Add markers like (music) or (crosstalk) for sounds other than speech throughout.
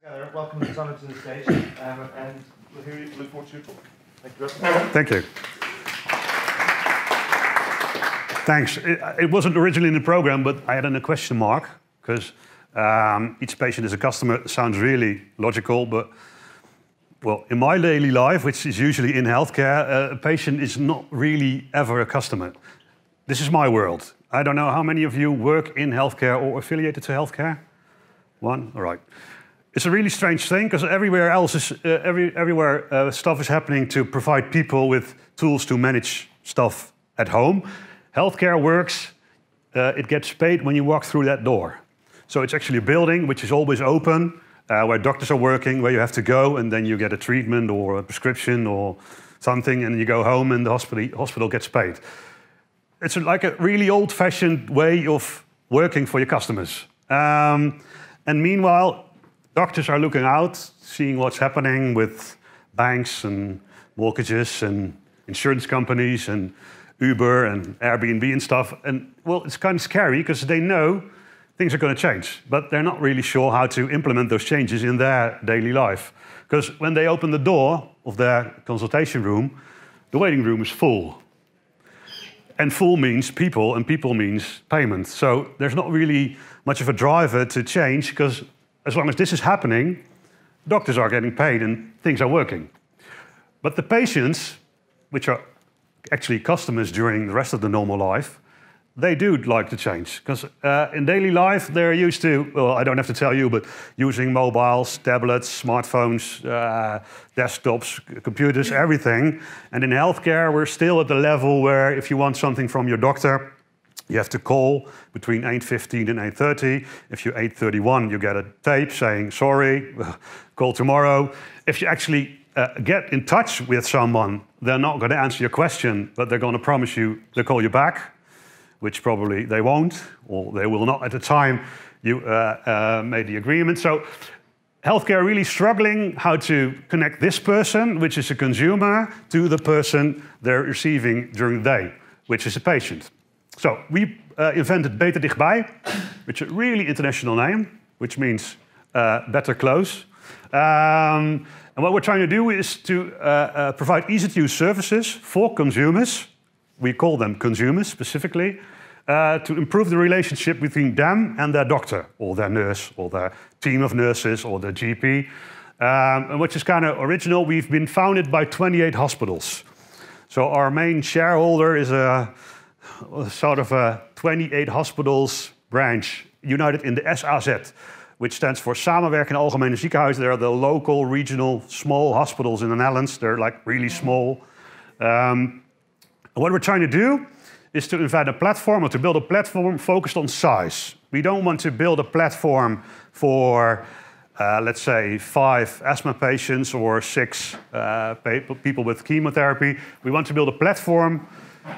Together, welcome to the stage, um, and we'll hear you, look forward to your talk. Thank you. Thank you. Thanks. It, it, wasn't originally in the program, but I had a question mark because um, each patient is a customer. Sounds really logical, but well, in my daily life, which is usually in healthcare, uh, a patient is not really ever a customer. This is my world. I don't know how many of you work in healthcare or affiliated to healthcare. One, all right. It's a really strange thing because everywhere else is uh, every, everywhere uh, stuff is happening to provide people with tools to manage stuff at home. Healthcare works. Uh, it gets paid when you walk through that door. So it's actually a building which is always open, uh, where doctors are working, where you have to go and then you get a treatment or a prescription or something, and you go home and the hospital, hospital gets paid. It's like a really old-fashioned way of working for your customers. Um, and meanwhile, doctors are looking out, seeing what's happening with banks and mortgages and insurance companies and Uber and Airbnb and stuff. And well, it's kind of scary because they know things are going to change, but they're not really sure how to implement those changes in their daily life. Because when they open the door of their consultation room, the waiting room is full. And full means people, and people means payment. So there's not really much of a driver to change because as long as this is happening, doctors are getting paid and things are working. But the patients, which are actually customers during the rest of the normal life, they do like to change because uh, in daily life they're used to well i don't have to tell you but using mobiles tablets smartphones uh, desktops computers everything and in healthcare we're still at the level where if you want something from your doctor you have to call between 8.15 and 8.30 if you're 8.31 you get a tape saying sorry (laughs) call tomorrow if you actually uh, get in touch with someone they're not going to answer your question but they're going to promise you they'll call you back which probably they won't, or they will not at the time you uh, uh, made the agreement. So healthcare really struggling how to connect this person, which is a consumer, to the person they're receiving during the day, which is a patient. So we uh, invented Beter Dichtbij, which is a really international name, which means uh, better close. Um, and what we're trying to do is to uh, uh, provide easy-to-use services for consumers we call them consumers specifically, uh, to improve the relationship between them and their doctor, or their nurse, or their team of nurses, or their GP. Um, which is kind of original. We've been founded by 28 hospitals. So our main shareholder is a sort of a 28 hospitals branch, united in the SAZ, which stands for Samenwerken Algemene Ziekenhuizen. They're the local, regional, small hospitals in the Netherlands. They're like really small. Um, what we're trying to do is to invent a platform or to build a platform focused on size. We don't want to build a platform for, uh, let's say, five asthma patients or six uh, people with chemotherapy. We want to build a platform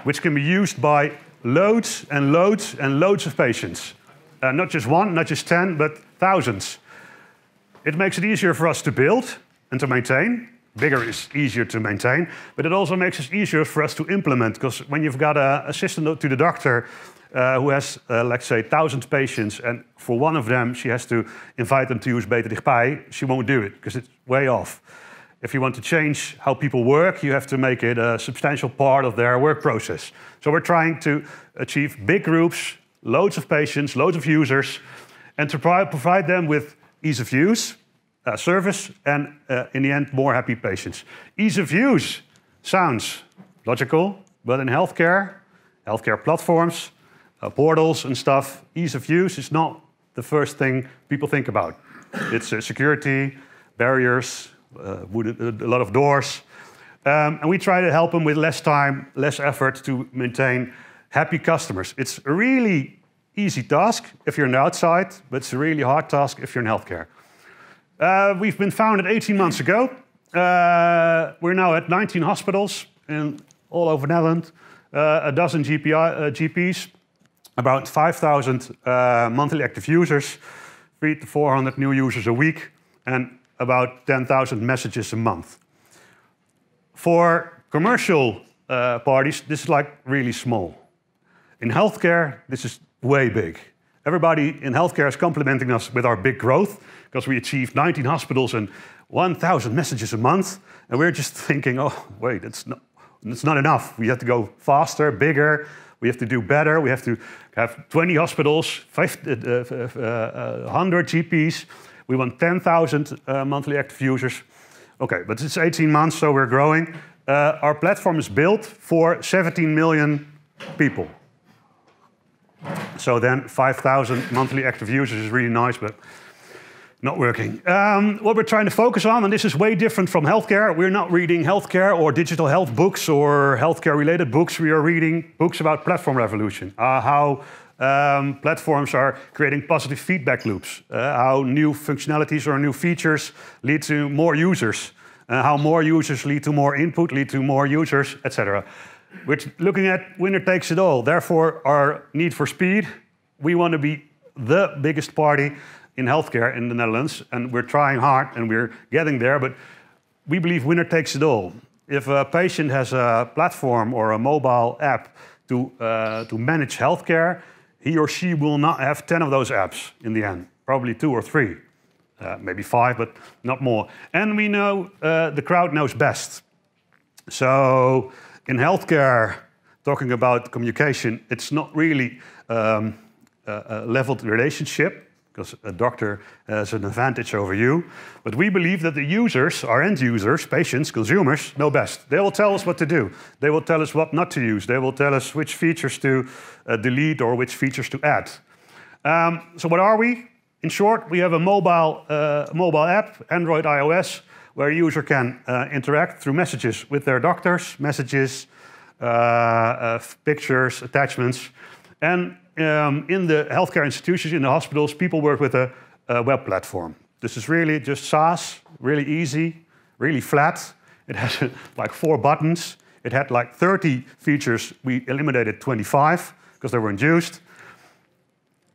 which can be used by loads and loads and loads of patients. Uh, not just one, not just 10, but thousands. It makes it easier for us to build and to maintain bigger is easier to maintain, but it also makes it easier for us to implement because when you've got an assistant to the doctor uh, who has, uh, let's say, 1,000 patients, and for one of them she has to invite them to use Beter Dichtbij, she won't do it because it's way off. If you want to change how people work, you have to make it a substantial part of their work process. So we're trying to achieve big groups, loads of patients, loads of users, and to provide them with ease of use, uh, service and uh, in the end, more happy patients. Ease of use sounds logical, but in healthcare, healthcare platforms, uh, portals and stuff, ease of use is not the first thing people think about. it's uh, security, barriers, uh, a lot of doors. Um, and we try to help them with less time, less effort to maintain happy customers. It's a really easy task if you're on the outside, but it's a really hard task if you're in healthcare. Uh, we've been founded 18 months ago. Uh, we're now at 19 hospitals in all over Netherlands, uh, a dozen GPI, uh, GPs, about 5,000 uh, monthly active users, three to 400 new users a week, and about 10,000 messages a month. For commercial uh, parties, this is like really small. In healthcare, this is way big. Everybody in healthcare is complimenting us with our big growth because we achieved 19 hospitals and 1,000 messages a month. And we're just thinking, oh, wait, it's not, it's not enough. We have to go faster, bigger. We have to do better. We have to have 20 hospitals, 50, uh, uh, 100 uh, GPs. We want 10,000 uh, monthly active users. Okay, but it's 18 months, so we're growing. Uh, our platform is built for 17 million people. So then 5,000 monthly active users is really nice, but not working. Um, what we're trying to focus on, and this is way different from healthcare, we're not reading healthcare or digital health books or healthcare related books. We are reading books about platform revolution, uh, how um, platforms are creating positive feedback loops, uh, how new functionalities or new features lead to more users, uh, how more users lead to more input, lead to more users, etc. We're looking at winner takes it all. Therefore, our need for speed, we want to be the biggest party in healthcare in the Netherlands, and we're trying hard and we're getting there, but we believe winner takes it all. If a patient has a platform or a mobile app to, uh, to manage healthcare, he or she will not have 10 of those apps in the end, probably two or three, uh, maybe five, but not more. And we know uh, the crowd knows best. So in healthcare, talking about communication, it's not really um, a, a leveled relationship because a doctor has an advantage over you. But we believe that the users, our end users, patients, consumers, know best. They will tell us what to do. They will tell us what not to use. They will tell us which features to uh, delete or which features to add. Um, so what are we? In short, we have a mobile, uh, mobile app, Android, iOS, where a user can uh, interact through messages with their doctors, messages, uh, uh, pictures, attachments. And um, in the healthcare institutions, in the hospitals, people work with a, a, web platform. This is really just SaaS, really easy, really flat. It has (laughs) like four buttons. It had like 30 features. We eliminated 25 because they weren't used.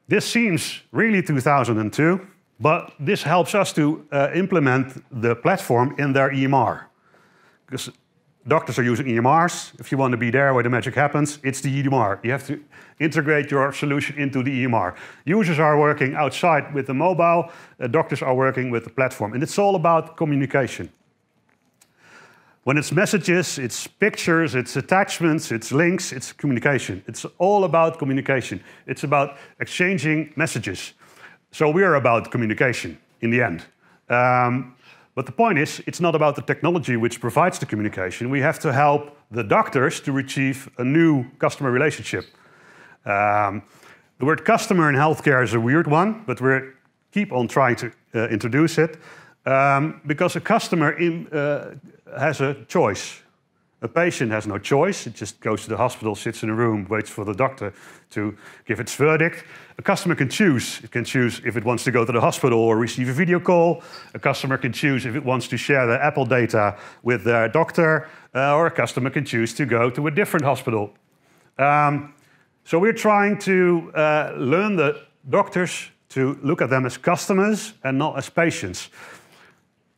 This seems really 2002, but this helps us to uh, implement the platform in their EMR. Because doctors are using EMRs. If you want to be there where the magic happens, it's the EMR. You have to integrate your solution into the EMR. Users are working outside with the mobile, uh, doctors are working with the platform. And it's all about communication. When it's messages, it's pictures, it's attachments, it's links, it's communication. It's all about communication. It's about exchanging messages. So we are about communication in the end. Um, but the point is, it's not about the technology which provides the communication. We have to help the doctors to achieve a new customer relationship. Um, the word customer in healthcare is a weird one, but we keep on trying to uh, introduce it um, because a customer in, uh, has a choice. A patient has no choice. It just goes to the hospital, sits in a room, waits for the doctor to give its verdict. A customer can choose. It can choose if it wants to go to the hospital or receive a video call. A customer can choose if it wants to share the Apple data with their doctor, uh, or a customer can choose to go to a different hospital. Um, so we're trying to uh, learn the doctors to look at them as customers and not as patients.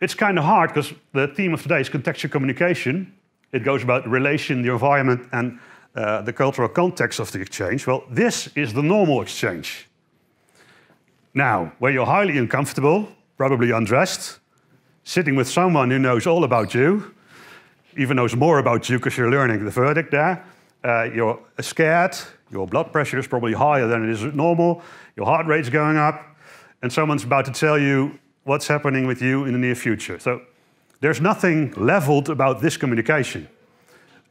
It's kind of hard because the theme of today is contextual communication. It goes about the relation, the environment, and uh, the cultural context of the exchange. Well, this is the normal exchange. Now, where you're highly uncomfortable, probably undressed, sitting with someone who knows all about you, even knows more about you because you're learning the verdict there, uh, you're scared, your blood pressure is probably higher than it is normal, your heart rate's going up, and someone's about to tell you what's happening with you in the near future. So there's nothing leveled about this communication.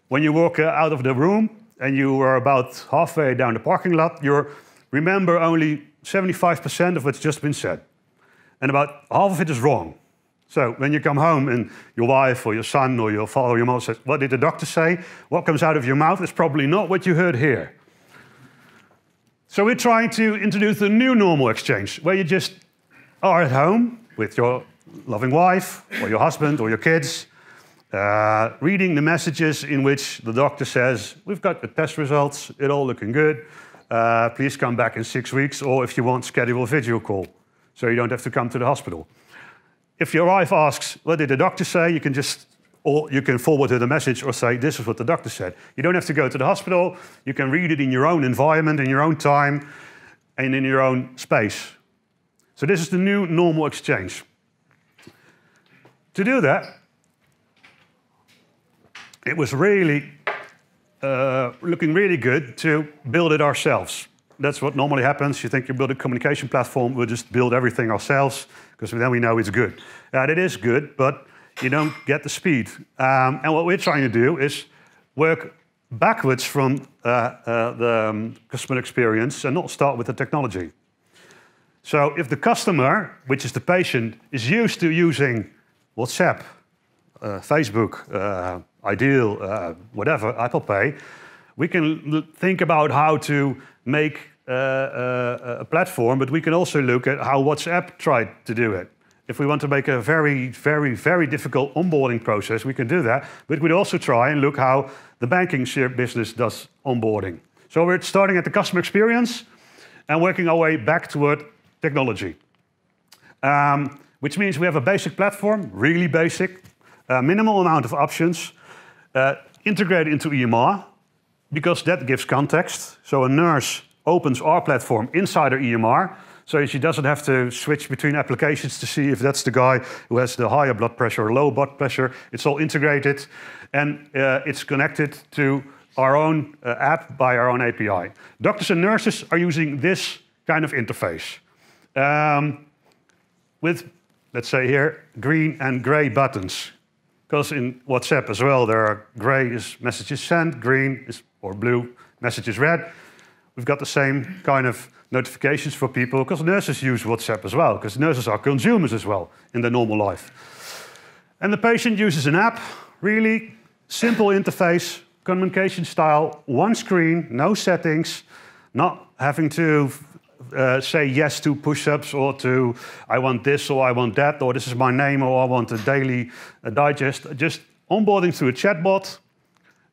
When you walk uh, out of the room and you are about halfway down the parking lot, you remember only 75% of what's just been said. And about half of it is wrong. So when you come home and your wife or your son or your father or your mother says, What did the doctor say? What comes out of your mouth is probably not what you heard here. So we're trying to introduce a new normal exchange where you just are at home with your loving wife or your husband or your kids, uh, reading the messages in which the doctor says, We've got the test results, it all looking good. Uh, please come back in six weeks, or if you want, schedule a video call so you don't have to come to the hospital. If your wife asks, What did the doctor say? you can just or you can forward her the message or say, This is what the doctor said. You don't have to go to the hospital. You can read it in your own environment, in your own time. and in your own space. So this is the new normal exchange. To do that, it was really uh, looking really good to build it ourselves. That's what normally happens. You think you build a communication platform, we'll just build everything ourselves because then we know it's good. And it is good, but you don't get the speed. Um, and what we're trying to do is work backwards from uh, uh, the um, customer experience and not start with the technology. So if the customer, which is the patient, is used to using WhatsApp, uh, Facebook, uh, iDEAL, uh, whatever, Apple Pay, we can think about how to make uh, uh, a platform, but we can also look at how WhatsApp tried to do it. If we want to make a very, very, very difficult onboarding process, we can do that. But we'd also try and look how the banking business does onboarding. So we're starting at the customer experience and working our way back toward technology. Um, which means we have a basic platform, really basic, a minimal amount of options, uh, integrated into EMR, because that gives context. So a nurse opens our platform inside her EMR, so she doesn't have to switch between applications to see if that's the guy who has the higher blood pressure or low blood pressure. It's all integrated and uh, it's connected to our own uh, app by our own API. Doctors and nurses are using this kind of interface um, with, let's say here, green and gray buttons. Because in WhatsApp as well, there are gray is messages sent, green is or blue messages read. We've got the same kind of notifications for people because nurses use WhatsApp as well, because nurses are consumers as well in their normal life. And the patient uses an app, really simple interface, communication style, one screen, no settings, not having to uh, say yes to push-ups or to I want this or I want that or this is my name or I want a daily uh, digest. Just onboarding through a chatbot,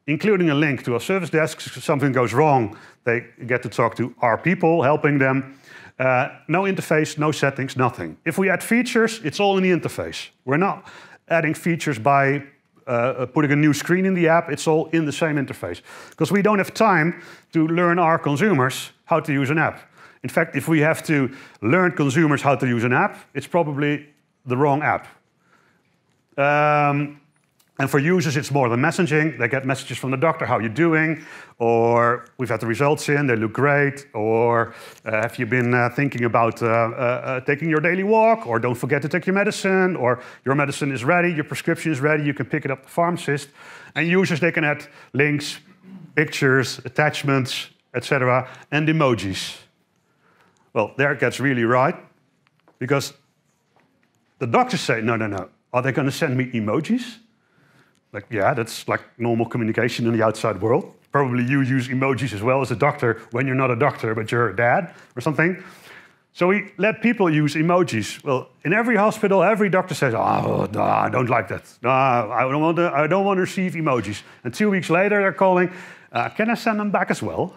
including a link to our service desk. If something goes wrong, they get to talk to our people helping them. Uh, no interface, no settings, nothing. If we add features, it's all in the interface. We're not adding features by uh, putting a new screen in the app, it's all in the same interface. Because we don't have time to learn our consumers how to use an app. In fact, if we have to learn consumers how to use an app, it's probably the wrong app. Um, and for users, it's more than messaging. They get messages from the doctor, how you doing? Or we've had the results in, they look great. Or uh, have you been uh, thinking about uh, uh, uh, taking your daily walk? Or don't forget to take your medicine. Or your medicine is ready, your prescription is ready, you can pick it up at the pharmacist. And users, they can add links, pictures, attachments, etc., and emojis. Well, there it gets really right, because the doctors say, no, no, no. Are they going to send me emojis? Like, yeah, that's like normal communication in the outside world. Probably you use emojis as well as a doctor when you're not a doctor, but you're a dad or something. So we let people use emojis. Well, in every hospital, every doctor says, "Oh, no, I don't like that. No, I don't want to. I don't want to receive emojis." And two weeks later, they're calling, uh, "Can I send them back as well?"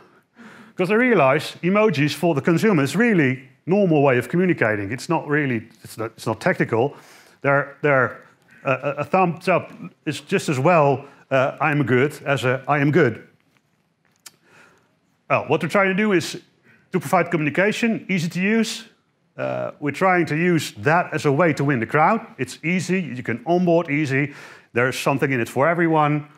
Because I realize emojis for the consumer is really normal way of communicating. It's not really. It's not, it's not technical. They're they're uh, a thumbs up is just as well uh, I'm good as a I am good. Well, what we're trying to do is to provide communication, easy to use. Uh, we're trying to use that as a way to win the crowd. It's easy, you can onboard easy, there's something in it for everyone,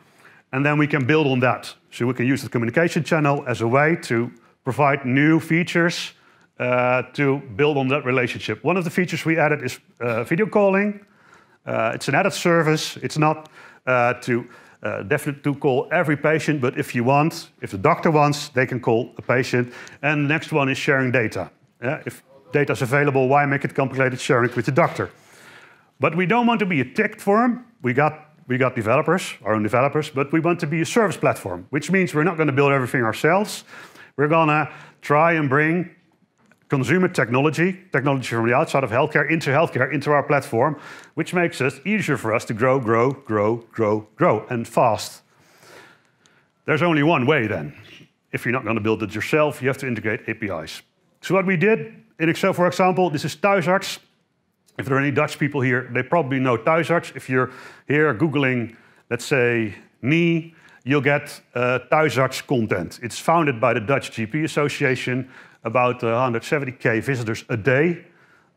and then we can build on that. So we can use the communication channel as a way to provide new features uh, to build on that relationship. One of the features we added is uh, video calling. Uh, it's an added service. It's not uh, to uh, definitely to call every patient, but if you want, if the doctor wants, they can call a patient. And the next one is sharing data. Yeah? If data is available, why make it complicated sharing it with the doctor? But we don't want to be a tech firm. We got we got developers, our own developers, but we want to be a service platform, which means we're not going to build everything ourselves. We're going to try and bring consumer technology, technology from the outside of healthcare into healthcare, into our platform, which makes it easier for us to grow, grow, grow, grow, grow, and fast. There's only one way then. If you're not going to build it yourself, you have to integrate APIs. So what we did in Excel, for example, this is Thuisarts. If there are any Dutch people here, they probably know Thuisarts. If you're here Googling, let's say, knee, you'll get uh, Thuisarts content. It's founded by the Dutch GP Association about uh, 170k visitors a day.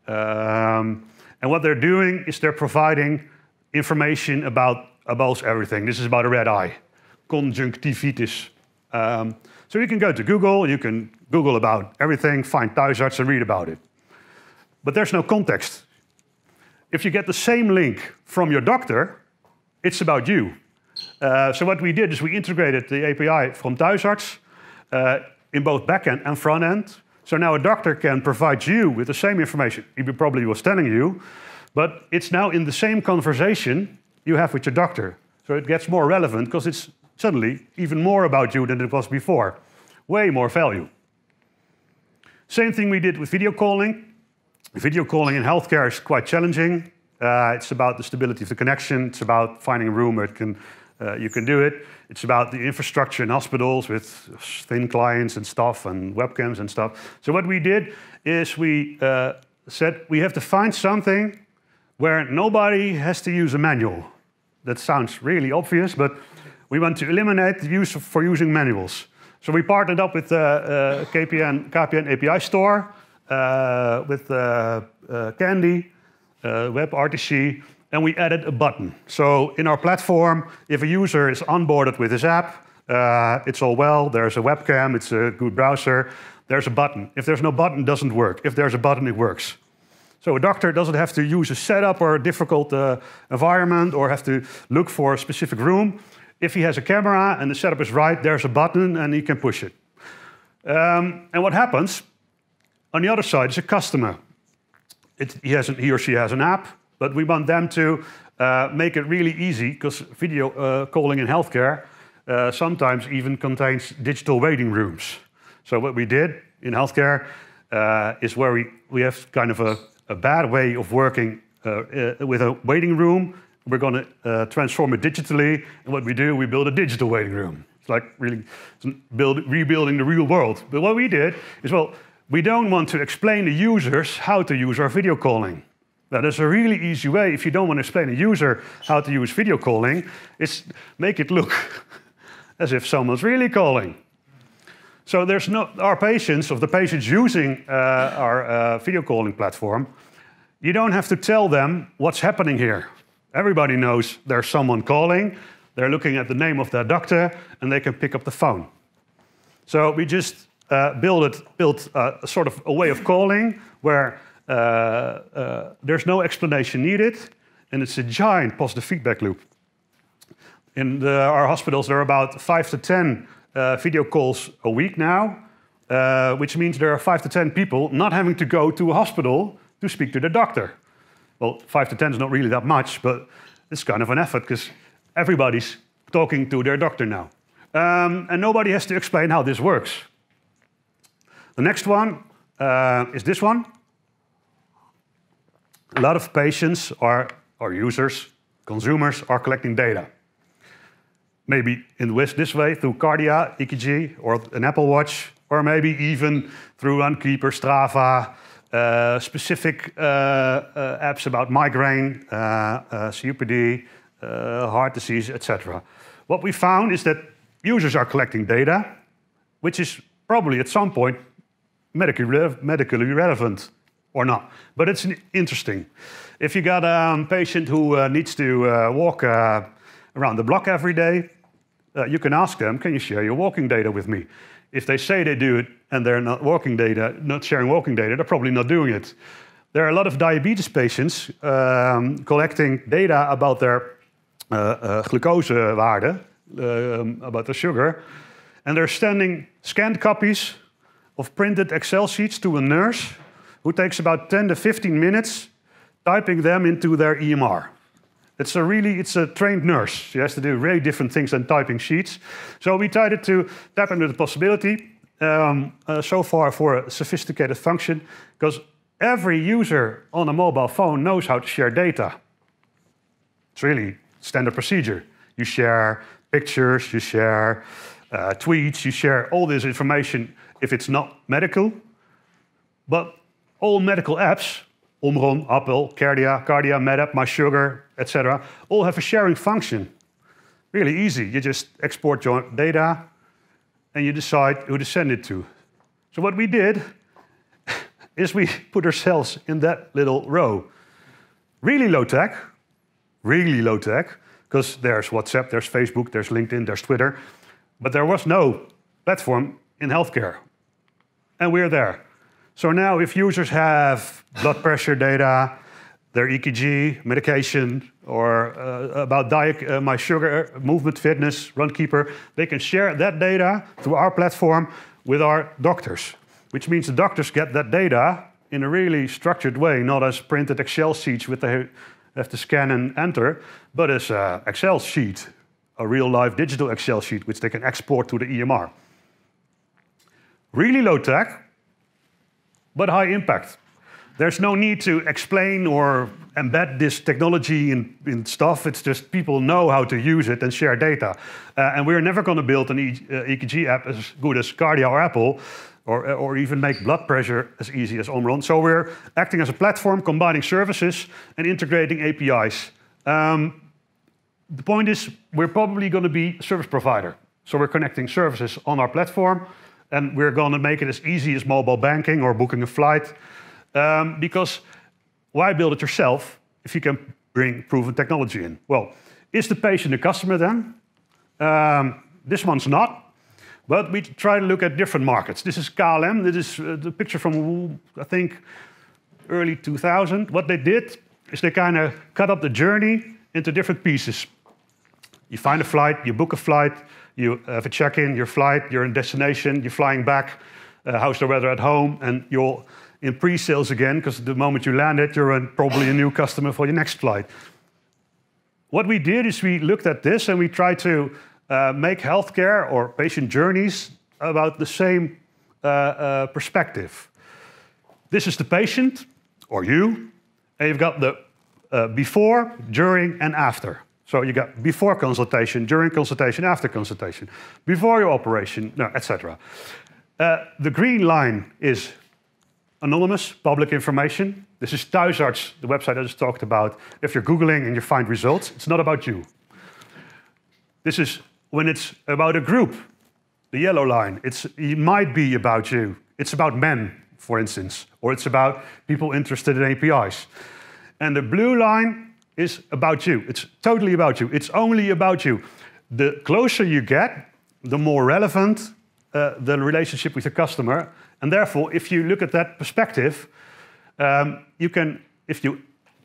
Um, and what they're doing is they're providing information about about everything. This is about a red eye, conjunctivitis. Um, so you can go to Google, you can Google about everything, find thuisarts and read about it. But there's no context. If you get the same link from your doctor, it's about you. Uh, so what we did is we integrated the API from thuisarts uh, in both backend and front end. So now a doctor can provide you with the same information he probably was telling you, but it's now in the same conversation you have with your doctor. So it gets more relevant because it's suddenly even more about you than it was before. Way more value. Same thing we did with video calling. Video calling in healthcare is quite challenging. Uh, it's about the stability of the connection. It's about finding a room where can, uh, you can do it. It's about the infrastructure in hospitals with thin clients and stuff and webcams and stuff. So what we did is we uh, said we have to find something where nobody has to use a manual. That sounds really obvious, but we want to eliminate the use of, for using manuals. So we partnered up with uh, uh, KPN, KPN API Store, with uh, uh, Kandy, uh, WebRTC, and we added a button. So in our platform, if a user is onboarded with his app, it's all well, there's a webcam, it's a good browser, there's a button. If there's no button, it doesn't work. If there's a button, it works. So a doctor doesn't have to use a setup or a difficult uh, environment or have to look for a specific room. If he has a camera and the setup is right, there's a button and he can push it. Um, and what happens on the other side is a customer. It, he, an, he, or she has an app, but we want them to uh, make it really easy because video uh, calling in healthcare uh, sometimes even contains digital waiting rooms. So what we did in healthcare uh, is where we, we have kind of a a bad way of working uh, uh, with a waiting room. We're going to transform it digitally. And what we do, we build a digital waiting room. It's like really build, rebuilding the real world. But what we did is, well, we don't want to explain to users how to use our video calling. That is a really easy way. If you don't want to explain a user how to use video calling, is make it look (laughs) as if someone's really calling. So there's no, our patients, of the patients using uh, our uh, video calling platform, you don't have to tell them what's happening here. Everybody knows there's someone calling, they're looking at the name of their doctor, and they can pick up the phone. So we just uh, built, uh, a sort of a way of calling where uh, uh, there's no explanation needed, and it's a giant positive feedback loop. In the, our hospitals, there are about five to 10 uh, video calls a week now, which means there are five to 10 people not having to go to a hospital to speak to their doctor. Well, five to 10 is not really that much, but it's kind of an effort because everybody's talking to their doctor now. Um, and nobody has to explain how this works. The next one uh, is this one. A lot of patients are, or users, consumers, are collecting data maybe in this way through Kardia, EKG, or an Apple Watch, or maybe even through Runkeeper, Strava, uh, specific uh, uh, apps about migraine, uh, uh, COPD, uh, heart disease, etc. What we found is that users are collecting data, which is probably at some point medically, re medically relevant or not. But it's interesting. If you got a patient who needs to walk around the block every day, uh, you can ask them, can you share your walking data with me? If they say they do it and they're not walking data, not sharing walking data, they're probably not doing it. There are a lot of diabetes patients um, collecting data about their uh, uh, glucosewaarde, um, about the sugar, and they're sending scanned copies of printed Excel sheets to a nurse who takes about 10 to 15 minutes typing them into their EMR. It's a really, it's a trained nurse. She has to do really different things than typing sheets. So we tried to tap into the possibility um, uh, so far for a sophisticated function, because every user on a mobile phone knows how to share data. It's really standard procedure. You share pictures, you share uh, tweets, you share all this information if it's not medical. But all medical apps Omron, Apple, Cardia, Kardia, MedApp, mySugr, etc., all have a sharing function. Really easy. You just export your data and you decide who to send it to. So what we did (laughs) is we (laughs) put ourselves in that little row. Really low tech, really low tech, because there's WhatsApp, there's Facebook, there's LinkedIn, there's Twitter, but there was no platform in healthcare. And we're there. So now if users have blood pressure data, their EKG, medication, or uh, about uh, my sugar, movement, fitness, Runkeeper, they can share that data through our platform with our doctors, which means the doctors get that data in a really structured way, not as printed Excel sheets with the have to scan and enter, but as an Excel sheet, a real live digital Excel sheet, which they can export to the EMR. Really low tech, but high impact. There's no need to explain or embed this technology in, in stuff. It's just people know how to use it and share data. Uh, and we're never going to build an e uh, EKG app as good as Kardia or Apple, or, or even make blood pressure as easy as Omron. So we're acting as a platform, combining services and integrating APIs. Um, the point is, we're probably going to be a service provider. So we're connecting services on our platform, and we're going to make it as easy as mobile banking or booking a flight. Um, because why build it yourself if you can bring proven technology in? Well, is the patient a customer then? Um, this one's not. But we try to look at different markets. This is KLM. This is uh, the picture from, I think, early 2000. What they did is they kind of cut up the journey into different pieces. You find a flight, you book a flight, you have a check-in, your flight, you're in destination, you're flying back, uh, how's the weather at home, and you're in pre-sales again, because the moment you landed, you're probably a new customer for your next flight. What we did is we looked at this and we tried to uh, make healthcare or patient journeys about the same uh, uh, perspective. This is the patient, or you, and you've got the uh, before, during, and after. So you got before consultation, during consultation, after consultation, before your operation, no, etc. Uh, the green line is anonymous, public information. This is Thuisarts, the website I just talked about. If you're Googling and you find results, it's not about you. This is when it's about a group, the yellow line, it's, it might be about you. It's about men, for instance, or it's about people interested in APIs. And the blue line is about you. It's totally about you. It's only about you. The closer you get, the more relevant uh, the relationship with the customer. And therefore, if you look at that perspective, um, you can, if you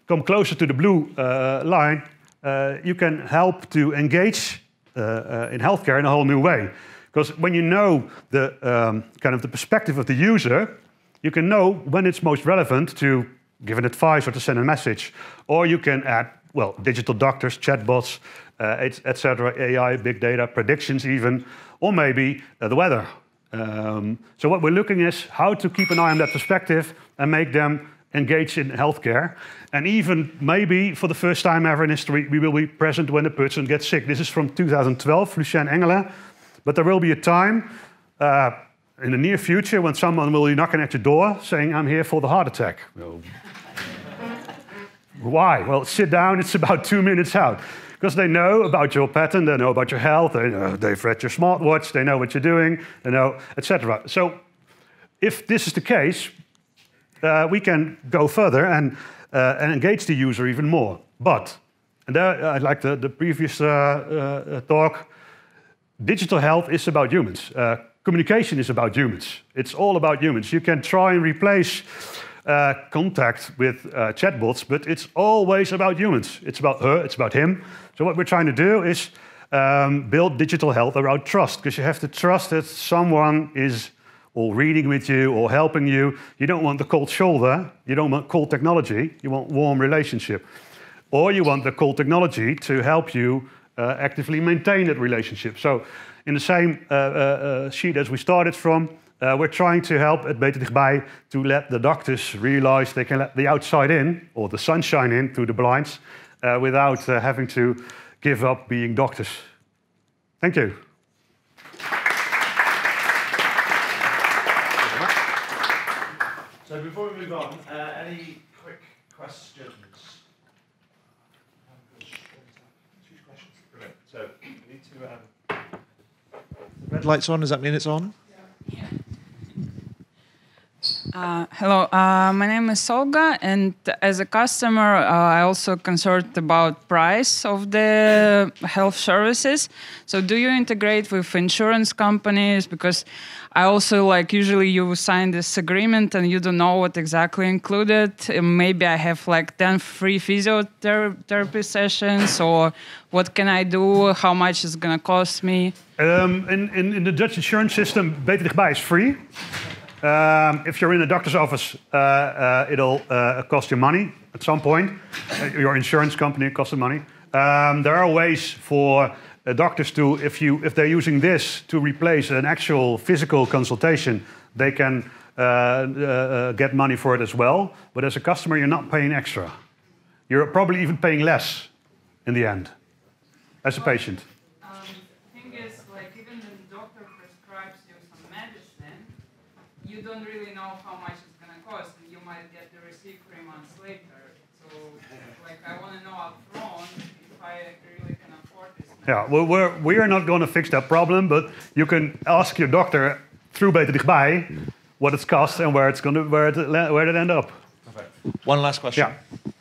come closer to the blue uh, line, uh, you can help to engage uh, uh, in healthcare in a whole new way. Because when you know the um, kind of the perspective of the user, you can know when it's most relevant to give an advice or to send a message. Or you can add, well, digital doctors, chatbots, uh, etc., AI, big data, predictions even, or maybe uh, the weather. Um, so what we're looking is how to keep an eye on that perspective and make them engage in healthcare. And even maybe for the first time ever in history, we will be present when a person gets sick. This is from 2012, Lucien Engelen. But there will be a time uh, in the near future when someone will be knocking at your door saying, I'm here for the heart attack. Well, why? Well, sit down, it's about two minutes out. Because they know about your pattern, they know about your health, they know, they've read your smartwatch, they know what you're doing, they know, etc. So if this is the case, uh, we can go further and, uh, and engage the user even more. But, and there, I like the, the previous uh, uh, talk, digital health is about humans. Uh, communication is about humans. It's all about humans. You can try and replace uh, contact with chatbots, but it's always about humans. It's about her, it's about him. So what we're trying to do is um, build digital health around trust, because you have to trust that someone is or reading with you or helping you. You don't want the cold shoulder. You don't want cold technology. You want warm relationship. Or you want the cold technology to help you uh, actively maintain that relationship. So in the same uh, uh, uh sheet as we started from, uh, we're trying to help at Beter Dichtbij to let the doctors realize they can let the outside in, or the sunshine in through the blinds, uh, without having to give up being doctors. Thank you. So before we move on, uh, any quick questions? So we need to. Um... Red light's on. Does that mean it's on? Yeah. Uh, hello, uh, my name is Olga, and as a customer, uh, I also concerned about price of the health services. So, do you integrate with insurance companies? Because I also like usually you sign this agreement and you don't know what exactly included. Maybe I have like ten free physiotherapy sessions, or what can I do? How much is gonna cost me? Um, in, in, in the Dutch insurance system, Beter Dichtbij is free. Um, if you're in a doctor's office, uh, uh, it'll uh, cost you money at some point. Uh, your insurance company costs you money. Um, there are ways for uh, doctors to, if, you, if they're using this to replace an actual physical consultation, they can uh, get money for it as well. But as a customer, you're not paying extra. You're probably even paying less in the end as a patient. Um, thing is, like, even when the doctor prescribes you some medicine, you don't really know how much it's gonna cost, and you might get the receipt three months later. So, (laughs) like, I want to know upfront if I really can afford this. Yeah, well, we're, we are not going to fix that problem, but you can ask your doctor through Beter Dichtbij what it's cost and where it's going to where it where it end up. Perfect. One last question. Yeah.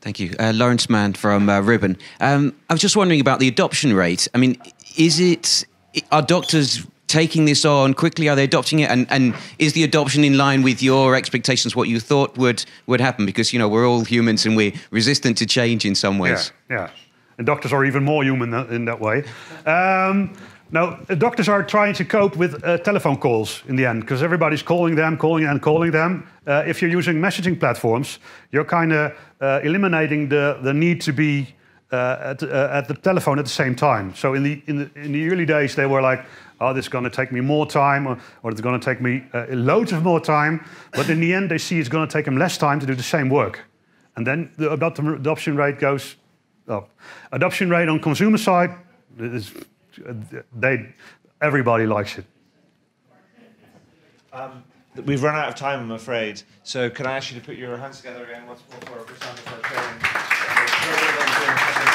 Thank you. Uh, Lawrence Mann from uh, Ribbon. Um, I was just wondering about the adoption rate. I mean, is it, are doctors taking this on quickly? Are they adopting it? And, and is the adoption in line with your expectations, what you thought would, would happen? Because, you know, we're all humans and we're resistant to change in some ways. yeah. yeah. And doctors are even more human in that way. Um, now, uh, doctors are trying to cope with uh, telephone calls in the end because everybody's calling them, calling and calling them. Uh, if you're using messaging platforms, you're kind of uh, eliminating the, the need to be uh, at, uh, at the telephone at the same time. So in the, in the, in the early days, they were like, oh, this is going to take me more time or, or it's going to take me uh, loads of more time. But in the end, they see it's going to take them less time to do the same work. And then the adoption rate goes up. Adoption rate on consumer side is they everybody likes it. We've run out of time, I'm afraid. So can I ask you to put your hands together again? For? Just for a Thank you.